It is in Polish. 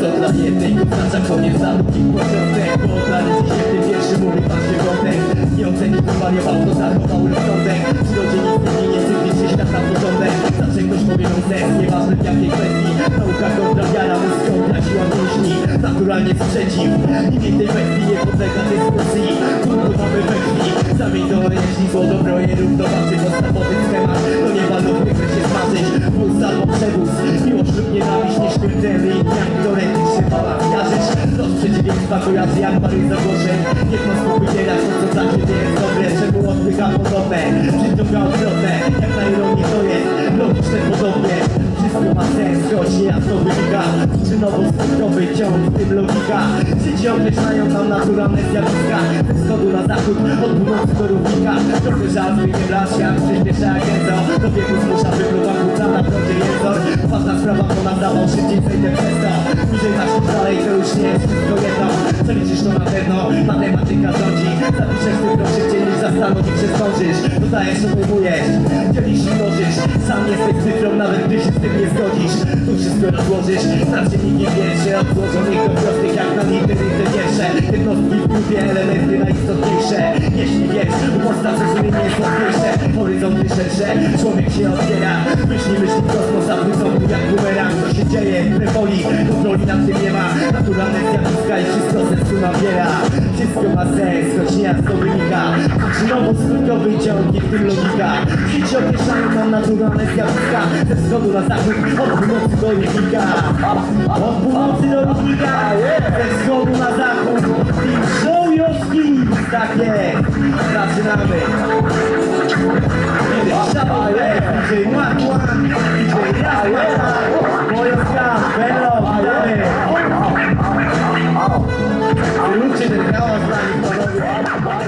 Co dla jednej oznacza koniec nauki początek Bo odnaleźć się w tym wierszy mówi się wątek Nie ocenić zwariował, to zachował rozsądek W przyrodzie nic nie nie cyklić się świata porządek Zawsze ktoś powie sens, nieważne w jakiej kwestii Nauka kontra wiara, mózg kontra siła mięśni Naturalnie sprzeciw Im więcej kwestii nie podlega dyskusji Trudno mamy we krwi Zamień do jeśli zło dobro je rób Zobaczy podstawowy schemat albo przewóz Miłość lub nienawiść nie śmiertelny Jak teoretycznie balans jarzysz Los przeciwieństwa kojarzy jak pary zagrożeń Niech nas popierać to co dla ciebie jest dobre Czemu odpycha podobne Przyciąga odwrotne? Jak na ironię to jest. Logiczne podobnie wszystko ma sens, choć niejasno wynika. Przyczynowo-skutkowy ciąg, w tym logika? Sieci określają nam naturalne zjawiska. Ze wschodu na zachód, od północy do równika. Trochę żal zmienię las, jak przyspiesza agenda. Do wieku zmusza wypluwa na brodzie dalej, to już nie. Wszystko jedno Przeliczysz to na pewno, matematyka rządzi. Zapiszesz tylko szybciej niż zastanowić się zdążysz Dodajesz, obejmujesz, dzielisz i mnożysz Sam jesteś cyfrą, nawet gdy się z tym nie zgodzisz. Tu wszystko rozłożysz, na czynniki pierwsze Od złożonych do prostych jak na litery te wiersze Jednostki w grupie, elementy najistotniejsze. Jeśli wiesz, umosta zrozumienie jest łatwiejsze. Horyzonty szersze, człowiek się otwiera Myśli, myśli a wysoku jak bumerang. Co się dzieje, woli, kontroli nad tym nie ma Naturalne zjawiska i wszystko sensu nabiera Wszystko ma sens, choć niejasno wynika. Przyczynowo-skutkowy ciąg i w tym logika. Dzieci określają nam naturalne zjawiska. Ze wschodu na zachód, od północy do równika Od północy do równika Ze wschodu na zachód. Team Show Your Skills. Tak jest, zaczynamy. Szalone, DJ One One. DJ Jasna Come on, come on.